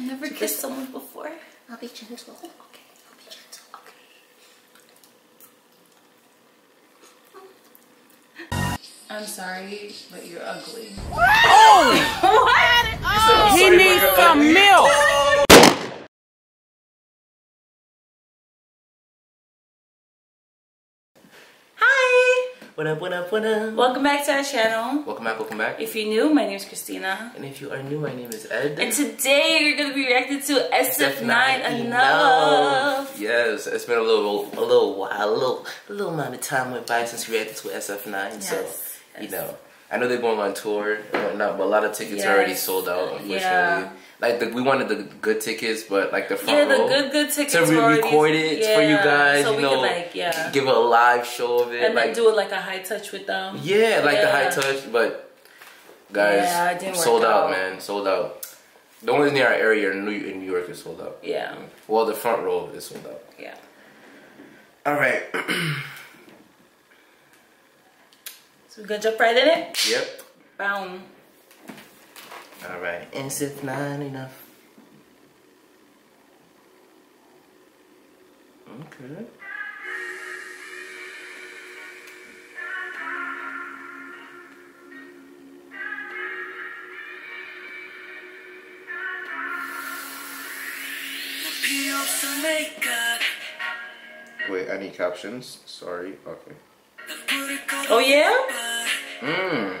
I've never kissed someone before. I'll be gentle. Okay, I'll be gentle. Okay. I'm sorry, but you're ugly. Oh! He needs some milk. What up, what up, what up? Welcome back to our channel. Welcome back, welcome back. If you're new, my name is Christina. And if you are new, my name is Ed. And today you're gonna be reacting to SF9 Enough. Yes, it's been a little, a little while, a little, a little amount of time went by since we reacted to SF9. so, Yes, you know, I know they're going on tour and whatnot, but a lot of tickets are already sold out. Unfortunately, Yeah. Like the, we wanted the good tickets, but like the front Yeah, the good, good tickets to were re-record it for you guys. So you we know, like, yeah. give a live show of it, and like then do it like a high touch with them. Yeah, like the high touch, but guys, Yeah, it didn't work sold out, out. man, sold out. The ones near our area in New, in New York is sold out. Yeah, Well, the front row is sold out. yeah. All right. So we're gonna jump right in it? yep. Boom. Alright, is it not enough? Okay. Wait, I need captions? Sorry, okay. Oh yeah? Mmm.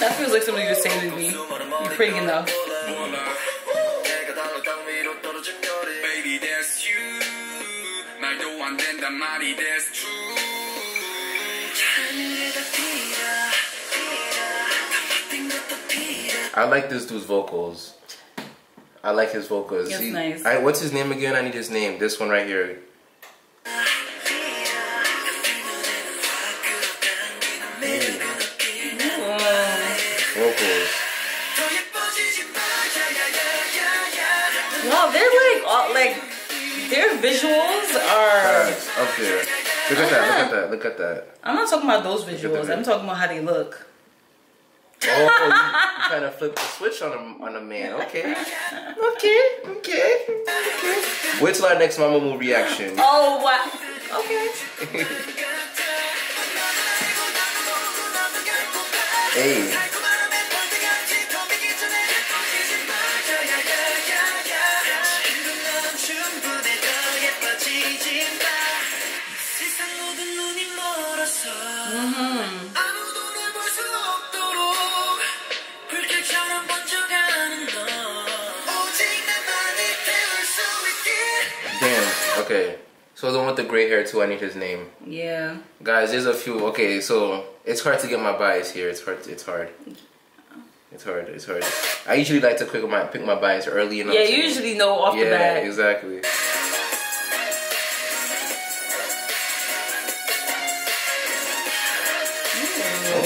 That feels like something you would say to me. You're pretty enough. 내가 달러 땅 위로 떨어진 별이 Baby that's you 말도 안 된단 말이 that's true 하늘에다 피라 다 뻗은 것도 피라 I like this dude's vocals. I like his vocals. It's He- nice. I, what's his name again? I need his name. This one right here. Visuals are. Facts. Up there. Look at that. Look at that. Look at that. I'm not talking about those visuals. I'm talking about how they look. Oh, you trying to flip the switch on a on a man? Okay. Okay. Okay. Okay. Wait till our next Mamamoo reaction. Oh what? Okay. Hey. Okay. So the one with the gray hair too. I need his name. Yeah. Guys, there's a few. Okay, so it's hard to get my bias here. It's hard. It's hard. It's hard. It's hard. I usually like to pick my pick my bias early enough. Yeah, you usually know off the bat. Yeah, exactly.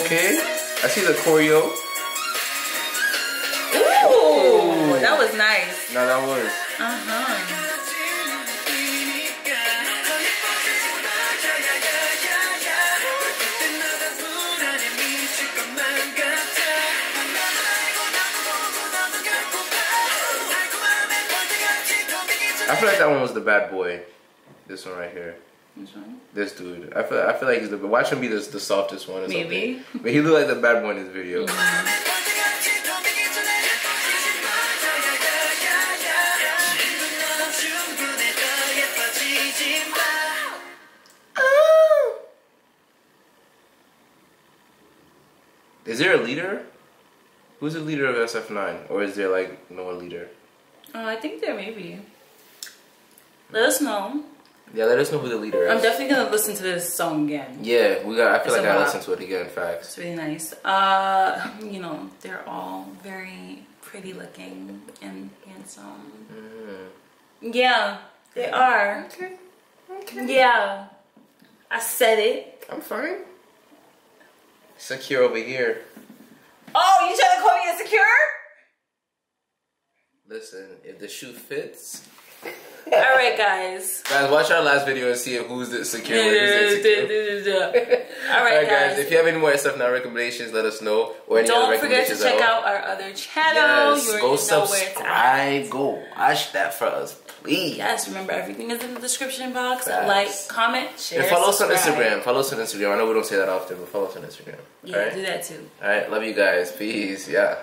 Okay, I see the choreo. Ooh, that was nice. No, that was. Uh huh. Feel like that one was the bad boy. This one right here. Which one? This dude. I feel I feel like he's the watch him be the, the softest one or Maybe. something. But he looked like the bad boy in this video. Is there a leader? Who's the leader of SF9? Or is there like no leader? Oh, I think there may be. Let us know. Yeah, let us know who the leader is. I'm definitely gonna listen to this song again. yeah, we got. I feel It's like I lot. listened to it again. Facts. It's really nice. Uh, you know, they're all very pretty looking and handsome. Mm. Yeah, they are. Okay. Okay. Yeah, I said it. I'm fine. Secure over here. Oh, you trying to call me insecure? Listen, if the shoe fits. All right, guys. Guys, watch our last video and see who's the secure. All who's insecure. right, Alright, guys. If you have any more SF9 recommendations, let us know. Or any Don't forget to check out our other channel. Yes, go know where it's at. subscribe. Go watch that for us, please. Yes, remember everything is in the description box. Facts. Like, comment, share, And follow us on. Instagram. Follow us on Instagram. I know we don't say that often, but follow us on Instagram. Yeah, do that too. Alright, love you guys. Peace. Yeah.